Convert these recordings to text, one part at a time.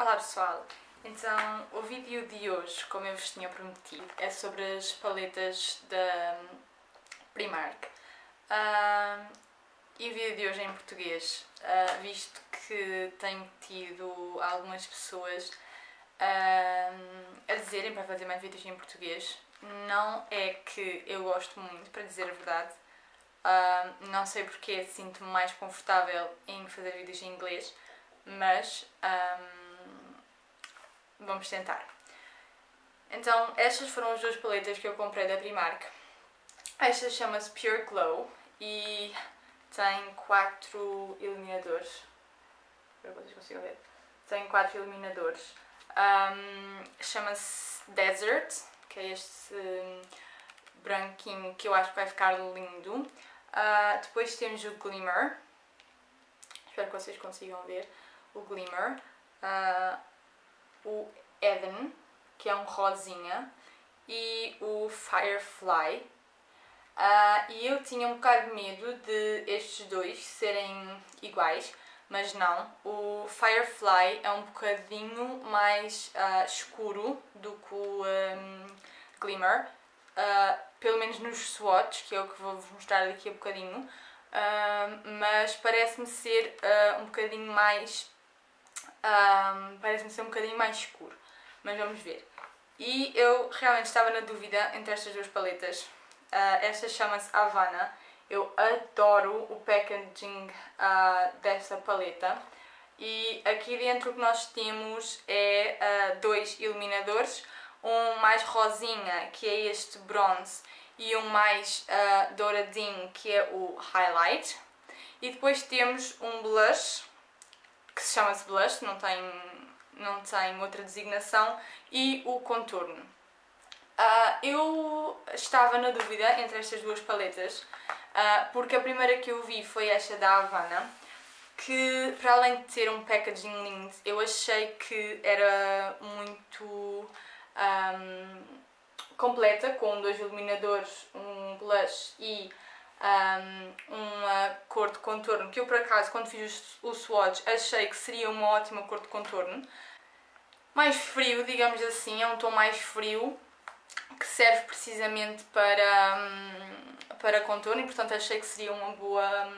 Olá pessoal, então o vídeo de hoje, como eu vos tinha prometido, é sobre as paletas da Primark. Uh, e o vídeo de hoje é em português, uh, visto que tenho tido algumas pessoas uh, a dizerem para fazer mais vídeos em português. Não é que eu gosto muito, para dizer a verdade. não sei porque sinto-me mais confortável em fazer vídeos em inglês, mas vamos tentar. Então, estas foram as duas paletas que eu comprei da Primark. Esta chama-se Pure Glow e tem quatro iluminadores. Espero que vocês consigam ver. Tem quatro iluminadores. Um, chama-se Desert, que é este um, branquinho que eu acho que vai ficar lindo. Uh, depois temos o Glimmer. Espero que vocês consigam ver o Glimmer. Uh, o Eden, que é um rosinha, e o Firefly. Uh, e eu tinha um bocado de medo de estes dois serem iguais, mas não. O Firefly é um bocadinho mais uh, escuro do que o um, Glimmer, uh, pelo menos nos swatches, que é o que vou-vos mostrar daqui a bocadinho. mas parece-me ser um bocadinho mais um, parece-me ser um bocadinho mais escuro, mas vamos ver. E eu realmente estava na dúvida entre estas duas paletas. Uh, esta chama-se Havana. Eu adoro o packaging uh, desta paleta. E aqui dentro o que nós temos é uh, dois iluminadores. Um mais rosinha, que é este bronze, e um mais douradinho, que é o highlight. E depois temos um blush, que se chama-se blush, não tem, não tem outra designação, e o contorno. Uh, eu estava na dúvida entre estas duas paletas, uh, porque a primeira que eu vi foi esta da Havana, que para além de ter um packaging lindo, eu achei que era muito um, completa, com dois iluminadores, um blush e um, uma cor de contorno que eu por acaso quando fiz o swatch achei que seria uma ótima cor de contorno. Mais frio, digamos assim, é um tom mais frio que serve precisamente para, um, para contorno e portanto achei que seria uma boa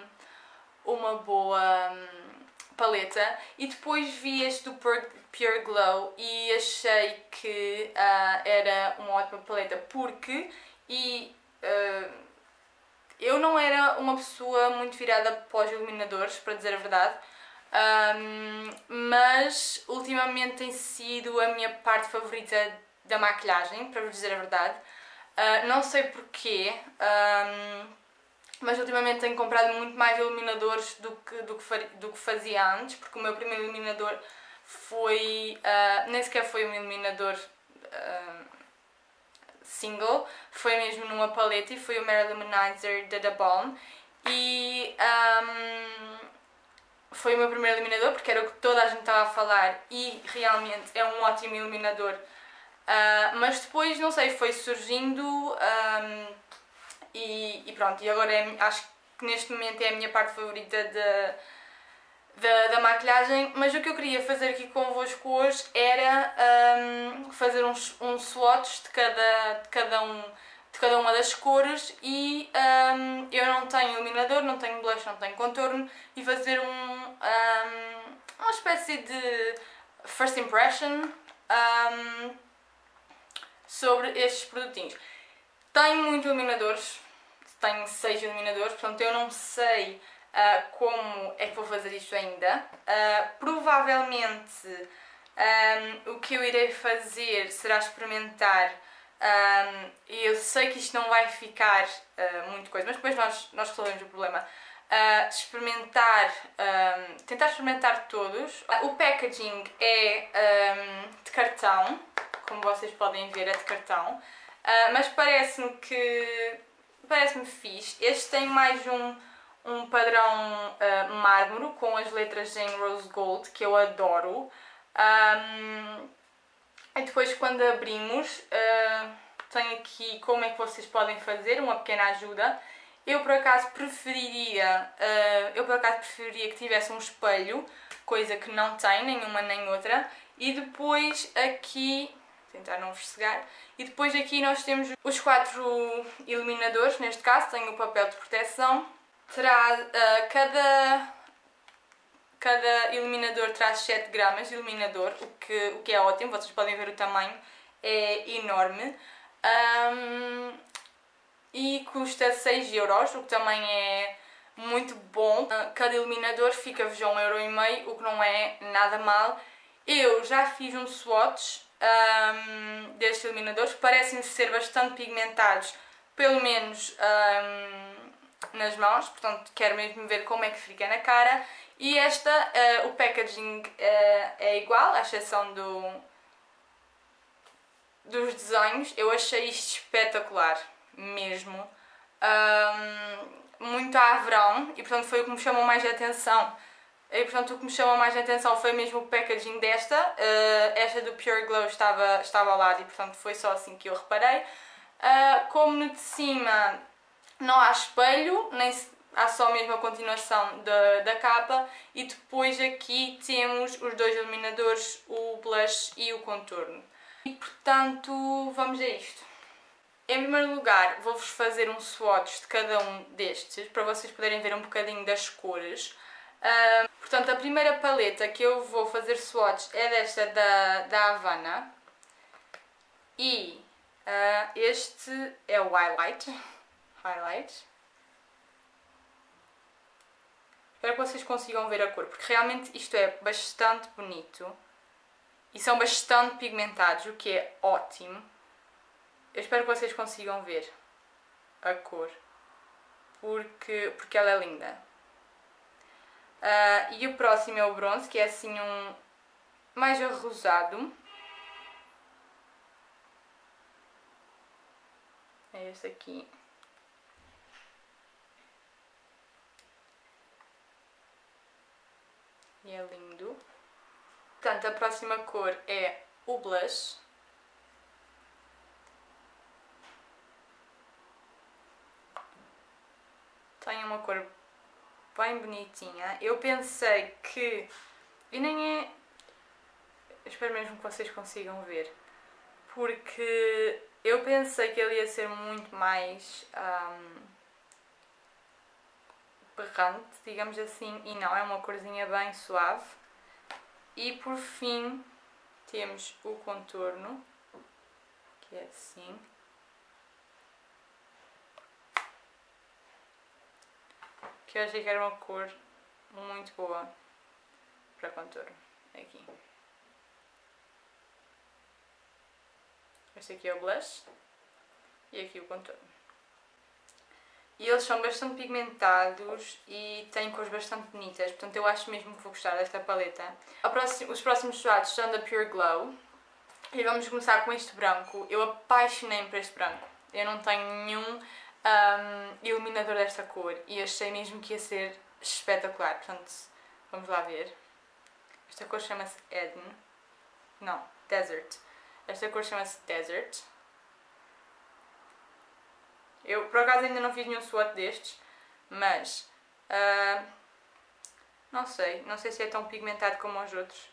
uma boa um, paleta. E depois vi este do Pure Glow e achei que uh, era uma ótima paleta porque e uh, eu não era uma pessoa muito virada para os iluminadores, para dizer a verdade, um, mas ultimamente tem sido a minha parte favorita da maquilhagem, para vos dizer a verdade. Uh, não sei porquê, um, mas ultimamente tenho comprado muito mais iluminadores do que, do que, do que fazia antes, porque o meu primeiro iluminador foi, uh, nem sequer foi um iluminador uh, single, foi mesmo numa paleta e foi o Mare Luminizer da The Balm. E um, foi o meu primeiro iluminador porque era o que toda a gente estava a falar e realmente é um ótimo iluminador. Uh, mas depois, não sei, foi surgindo um, e, e, pronto, e agora é, acho que neste momento é a minha parte favorita de da, da maquilhagem, mas o que eu queria fazer aqui convosco hoje era um, fazer uns, um swatch de cada, de, cada um, de cada uma das cores e um, eu não tenho iluminador, não tenho blush, não tenho contorno e fazer um, um uma espécie de first impression sobre estes produtinhos. Tenho muitos iluminadores, tenho seis iluminadores, portanto eu não sei uh, como é que vou fazer isto ainda. Uh, provavelmente um, o que eu irei fazer será experimentar um, eu sei que isto não vai ficar uh, muito coisa, mas depois nós, nós resolvemos o problema. Uh, experimentar, um, tentar experimentar todos. Uh, o packaging é um, de cartão, como vocês podem ver é de cartão, mas parece-me que parece-me fixe. Este tem mais um um padrão uh, mármore com as letras em rose gold, que eu adoro. Um, e depois quando abrimos, uh, tem aqui como é que vocês podem fazer, uma pequena ajuda. Eu por acaso preferiria, uh, eu por acaso preferiria que tivesse um espelho, coisa que não tem, nenhuma nem outra. E depois aqui, tentar não vos cegar, e depois aqui nós temos os quatro iluminadores, neste caso tem o papel de proteção, terá uh, cada, cada iluminador traz 7 gramas de iluminador, o que, o que é ótimo, vocês podem ver o tamanho, é enorme. Um, e custa 6 euros, o que também é muito bom. Cada iluminador fica-vos a 1,5€, o que não é nada mal. Eu já fiz um swatch um, destes iluminadores, parecem ser bastante pigmentados, pelo menos um, nas mãos, portanto quero mesmo ver como é que fica na cara. E esta, uh, o packaging uh, é igual, à exceção do, dos desenhos. Eu achei isto espetacular, mesmo. Um, muito a verão e portanto foi o que me chamou mais a atenção. E portanto o que me chamou mais a atenção foi mesmo o packaging desta. Uh, esta do Pure Glow estava, estava ao lado e portanto foi só assim que eu reparei. Uh, como no de cima não há espelho, nem há só mesmo a continuação da, da capa e depois aqui temos os dois iluminadores, o blush e o contorno. E portanto vamos a isto. Em primeiro lugar, vou-vos fazer um swatch de cada um destes, para vocês poderem ver um bocadinho das cores. Uh, portanto, a primeira paleta que eu vou fazer swatch é desta da, da Havana. E uh, este é o Highlight. Highlight. Espero que vocês consigam ver a cor, porque realmente isto é bastante bonito. E são bastante pigmentados, o que é ótimo. Eu espero que vocês consigam ver a cor, porque, porque ela é linda. Uh, e o próximo é o bronze, que é assim um mais arrosado. É este aqui. E é lindo. Portanto, a próxima cor é o blush. tem uma cor bem bonitinha. Eu pensei que... E nem é... Espero mesmo que vocês consigam ver. Porque eu pensei que ele ia ser muito mais... Um, digamos assim. E não, é uma corzinha bem suave. E por fim temos o contorno. Que é assim. que eu achei que era uma cor muito boa para contorno. Aqui. Este aqui é o blush e aqui o contorno. E eles são bastante pigmentados e têm cores bastante bonitas, portanto eu acho mesmo que vou gostar desta paleta. Próxima, os próximos swatches são da Pure Glow e vamos começar com este branco. Eu apaixonei-me por este branco. Eu não tenho nenhum um, iluminador desta cor e achei mesmo que ia ser espetacular, portanto vamos lá ver. Esta cor chama-se Eden, não, Desert. Esta cor chama-se Desert. Eu por acaso ainda não fiz nenhum swatch destes, mas uh, não sei, não sei se é tão pigmentado como os outros.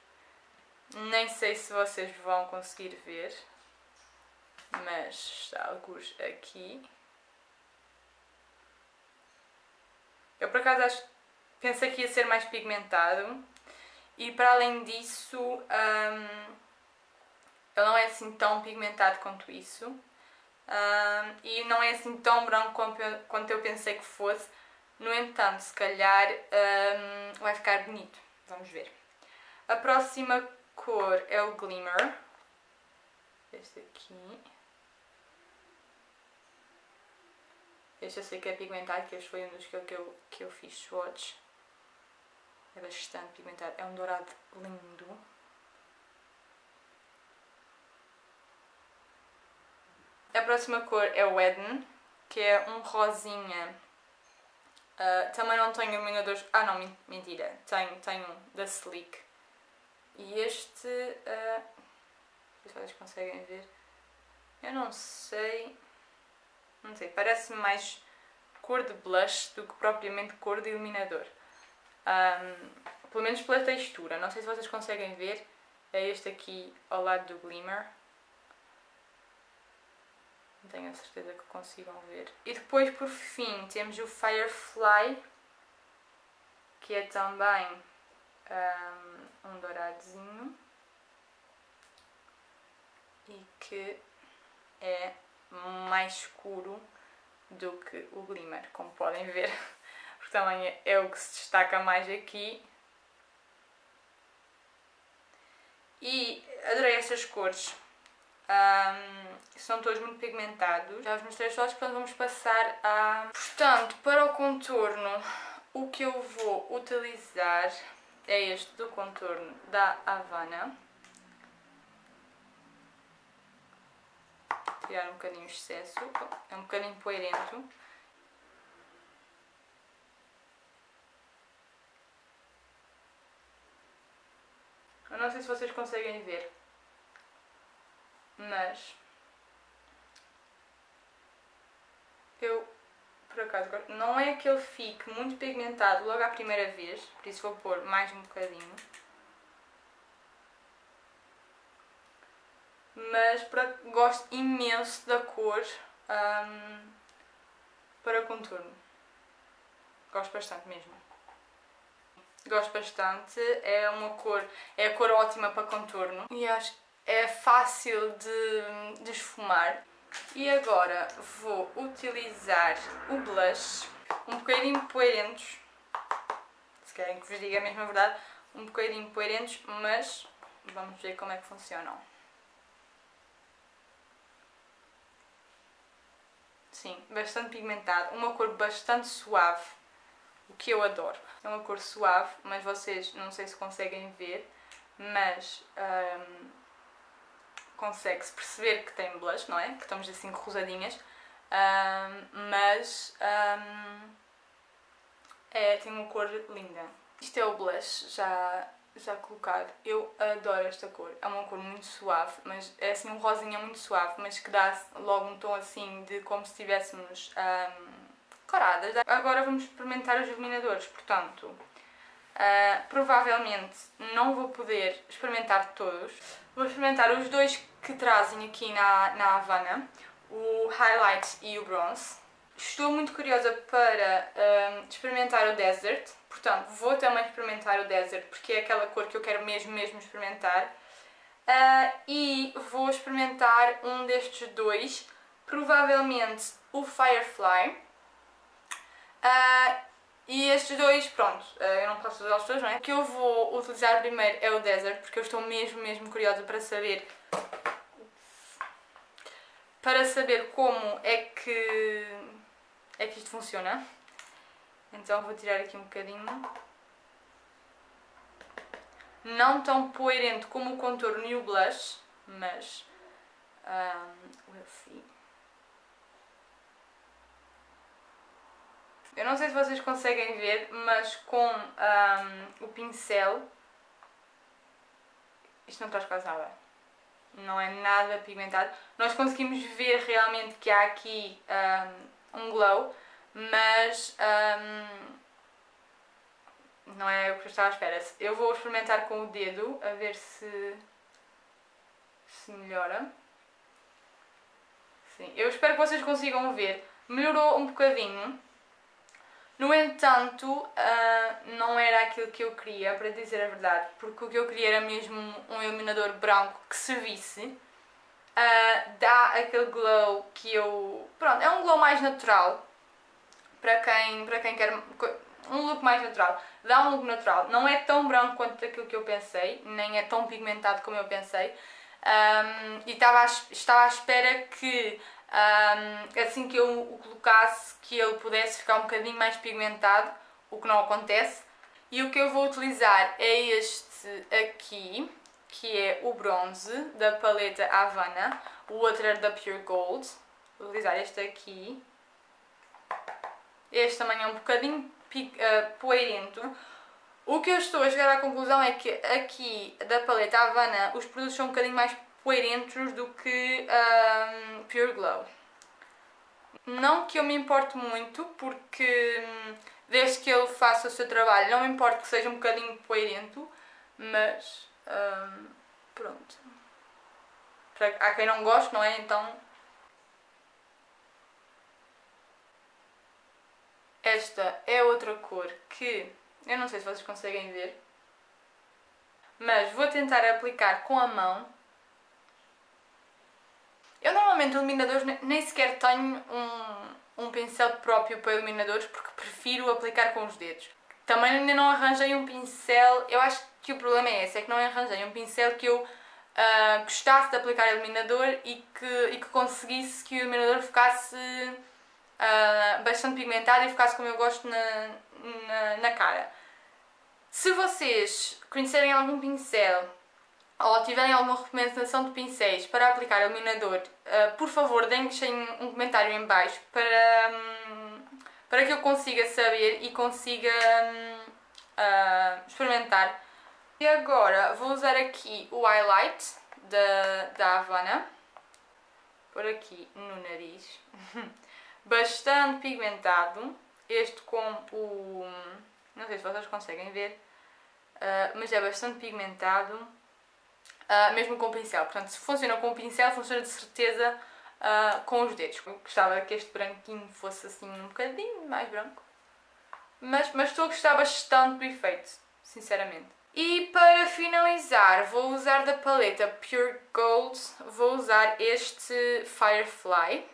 Nem sei se vocês vão conseguir ver, mas está alguns aqui. Eu por acaso acho, pensei que ia ser mais pigmentado e para além disso um, ele não é assim tão pigmentado quanto isso e não é assim tão branco quanto eu, quanto eu pensei que fosse. No entanto, se calhar um, vai ficar bonito. Vamos ver. A próxima cor é o Glimmer. Este aqui. Este eu sei que é pigmentado, que este foi um dos que eu, que eu, que eu fiz swatch. É bastante pigmentado. É um dourado lindo. A próxima cor é o Eden, que é um rosinha. Uh, também não tenho iluminadores... Ah não, mentira. Tenho, tenho um da Sleek. E este... Uh, se vocês conseguem ver. Eu não sei... Não sei, parece-me mais cor de blush do que propriamente cor de iluminador. Um, pelo menos pela textura. Não sei se vocês conseguem ver. é este aqui ao lado do Glimmer. Não tenho a certeza que consigam ver. E depois, por fim, temos o Firefly, que é também um, um douradozinho e que é mais escuro do que o Glimmer, como podem ver, porque também é o que se destaca mais aqui. E adorei estas cores, um, são todos muito pigmentados. Já os mostrei todos, portanto vamos passar a... Portanto, para o contorno, o que eu vou utilizar é este do contorno da Havana. Tirar um bocadinho o excesso, é um bocadinho poeirento. Eu não sei se vocês conseguem ver, mas eu por acaso não é que ele fique muito pigmentado logo à primeira vez, por isso vou pôr mais um bocadinho. Mas para, gosto imenso da cor um, para contorno. Gosto bastante mesmo. Gosto bastante, é uma cor, é a cor ótima para contorno e acho é fácil de, de esfumar. E agora vou utilizar o blush, um bocadinho poeirentos, se querem que vos diga a mesma verdade, um bocadinho poeirentos, mas vamos ver como é que funcionam. Sim, bastante pigmentado, uma cor bastante suave, o que eu adoro. É uma cor suave, mas vocês não sei se conseguem ver, mas um, consegue-se perceber que tem blush, não é? Que estamos assim rosadinhas, um, mas um, é, tem uma cor linda. Isto é o blush já, já colocado. Eu adoro esta cor. É uma cor muito suave, mas é assim um rosinha muito suave, mas que dá logo um tom assim de como se estivéssemos um, coradas. Agora vamos experimentar os iluminadores, portanto, Uh, provavelmente não vou poder experimentar todos. Vou experimentar os dois que trazem aqui na, na Havana, o Highlight e o Bronze. Estou muito curiosa para uh, experimentar o Desert, portanto vou também experimentar o Desert porque é aquela cor que eu quero mesmo, mesmo experimentar. Uh, e vou experimentar um destes dois, provavelmente o Firefly. Uh, e estes dois, pronto, eh, eu não posso usar os dois, não é? O que eu vou utilizar primeiro é o Desert, porque eu estou mesmo, mesmo curiosa para saber para saber como é que é que isto funciona. Então vou tirar aqui um bocadinho. Não tão poerente como o contorno e o blush, mas um, we'll see. Eu não sei se vocês conseguem ver, mas com um, o pincel isto não traz quase nada. Não é nada pigmentado. Nós conseguimos ver realmente que há aqui um, um glow, mas um, não é o que eu estava à espera. Eu vou experimentar com o dedo a ver se, se melhora. Sim, eu espero que vocês consigam ver. Melhorou um bocadinho. No entanto, uh, não era aquilo que eu queria, para dizer a verdade, porque o que eu queria era mesmo um iluminador branco que servisse. Uh, dá aquele glow que eu... Pronto, é um glow mais natural, para quem, para quem quer um look mais natural. Dá um look natural. Não é tão branco quanto aquilo que eu pensei, nem é tão pigmentado como eu pensei. Um, e estava à, estava à espera que um, assim que eu o colocasse que ele pudesse ficar um bocadinho mais pigmentado, o que não acontece. E o que eu vou utilizar é este aqui, que é o bronze da paleta Havana, o outro é da Pure Gold. Vou utilizar este aqui. Este também é um bocadinho uh, poeirento. O que eu estou a chegar à conclusão é que aqui da paleta Havana os produtos são um bocadinho mais poeirentos do que um, Pure Glow. Não que eu me importe muito, porque hum, desde que ele faça o seu trabalho, não me importa que seja um bocadinho poeirento, mas hum, Pronto. Há quem não goste, não é? Então... Esta é outra cor que eu não sei se vocês conseguem ver. Mas vou tentar aplicar com a mão. Normalmente iluminadores nem sequer tenho um, um pincel próprio para iluminadores porque prefiro aplicar com os dedos. Também ainda não arranjei um pincel, eu acho que o problema é esse, é que não arranjei um pincel que eu uh, gostasse de aplicar iluminador e que, e que conseguisse que o iluminador ficasse uh, bastante pigmentado e ficasse como eu gosto na, na, na cara. Se vocês conhecerem algum pincel ou tiverem alguma recomendação de pincéis para aplicar iluminador, uh, por favor deixem um comentário em baixo para, um, para que eu consiga saber e consiga um, uh, experimentar. E agora vou usar aqui o highlight da, da Havana, por aqui no nariz, bastante pigmentado, este com o, não sei se vocês conseguem ver, uh, mas é bastante pigmentado, uh, mesmo com o pincel. Portanto, se funciona com o pincel, funciona de certeza uh, com os dedos. Eu gostava que este branquinho fosse assim um bocadinho mais branco, mas, mas estou a gostar bastante do efeito, sinceramente. E para finalizar, vou usar da paleta Pure Gold, vou usar este Firefly.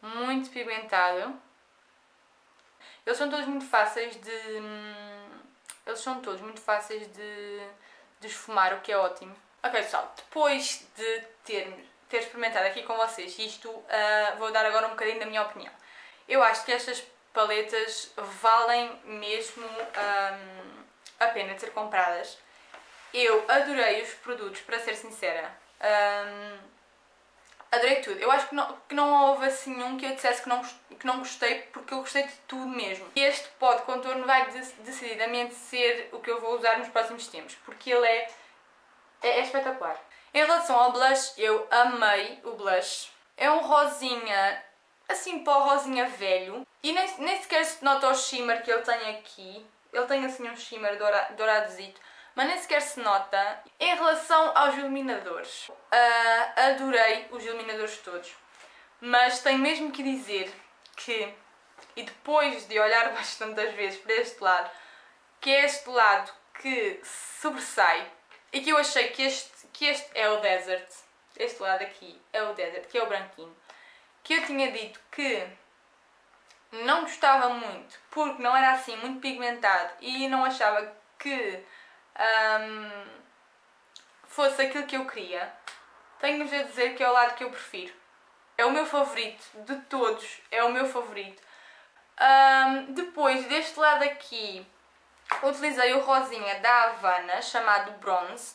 Muito pigmentado. Eles são todos muito fáceis de... Eles são todos muito fáceis de, de esfumar, o que é ótimo. Ok pessoal, depois de ter, ter experimentado aqui com vocês isto, uh, vou dar agora um bocadinho da minha opinião. Eu acho que estas paletas valem mesmo um, a pena de ser compradas. Eu adorei os produtos, para ser sincera. Um, adorei tudo. Eu acho que não, que não houve assim um que eu dissesse que não, que não gostei, porque eu gostei de tudo mesmo. Este pó de contorno vai decididamente ser o que eu vou usar nos próximos tempos, porque ele é, é, é espetacular. Em relação ao blush, eu amei o blush. É um rosinha, assim pó rosinha velho. E nem, nem sequer se nota o shimmer que ele tem aqui. Ele tem assim um shimmer doura, douradozito mas nem sequer se nota. Em relação aos iluminadores, uh, adorei os iluminadores todos, mas tenho mesmo que dizer que, e depois de olhar bastantes vezes para este lado, que é este lado que sobressai e que eu achei que este, que este é o desert, este lado aqui é o desert, que é o branquinho, que eu tinha dito que não gostava muito porque não era assim muito pigmentado e não achava que um, fosse aquilo que eu queria, tenho-vos a dizer que é o lado que eu prefiro. É o meu favorito, de todos, é o meu favorito. Um, depois, deste lado aqui, utilizei o rosinha da Havana, chamado Bronze,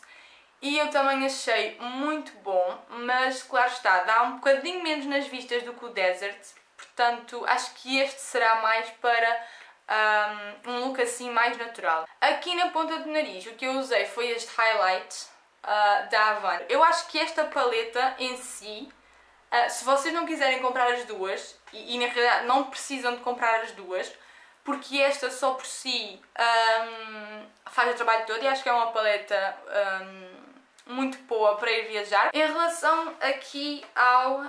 e eu também achei muito bom, mas claro está, dá um bocadinho menos nas vistas do que o Desert, portanto acho que este será mais para um, um look assim mais natural. Aqui na ponta do nariz o que eu usei foi este highlight uh, da Havana. Eu acho que esta paleta em si, uh, se vocês não quiserem comprar as duas, e, e, na realidade não precisam de comprar as duas, porque esta só por si um, faz o trabalho todo e acho que é uma paleta um, muito boa para ir viajar. Em relação aqui ao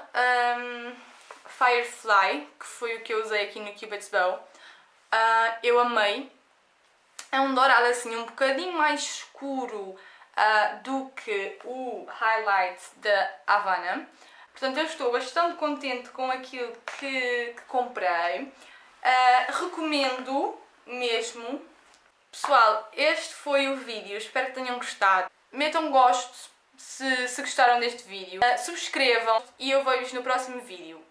Firefly, que foi o que eu usei aqui no Cupid's Bow, Uh, eu amei. É um dourado assim um bocadinho mais escuro uh, do que o highlight da Havana. Portanto, eu estou bastante contente com aquilo que, que comprei. Uh, recomendo mesmo. Pessoal, este foi o vídeo. Espero que tenham gostado. Metam gosto se, se gostaram deste vídeo. subscrevam e eu vejo-vos no próximo vídeo.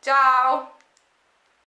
Tchau!